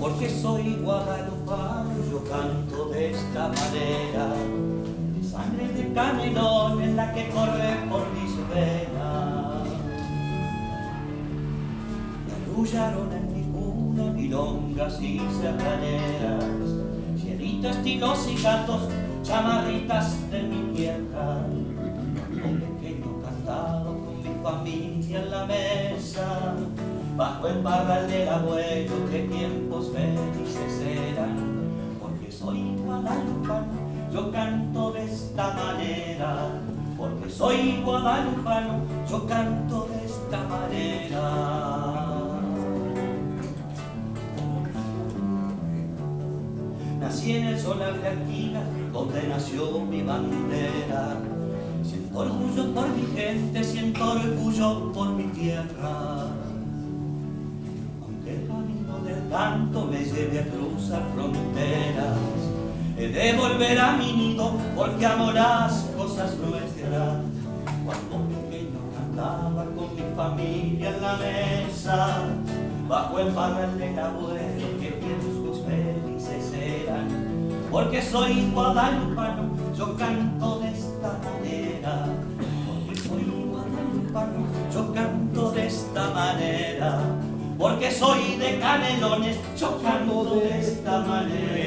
porque soy guadalupano, yo canto de esta manera. Sangre de canelón en la que corre por mis venas. Me arrullaron en mi cuna milongas y serraneras, cielitas, tilos y gatos, chamarritas de mi tierra. Un pequeño cantado con mi familia en la mesa bajo el parral del abuelo, que tiempos felices eran, porque soy guadalupano, yo canto de esta manera, porque soy guadalupano, yo canto de esta manera. Nací en el solar de Arquina, donde nació mi bandera. Siento orgullo por mi gente, siento orgullo por mi tierra tanto me lleve a cruzar fronteras. He de volver a mi nido porque amo las cosas nuestras. Cuando pequeño cantaba con mi familia en la mesa, bajo el parral del abuelo, que tiempos felices eran. Porque soy guadalupano, yo canto de esta manera. Porque soy guadalupano, porque soy de canelones chocando de esta manera.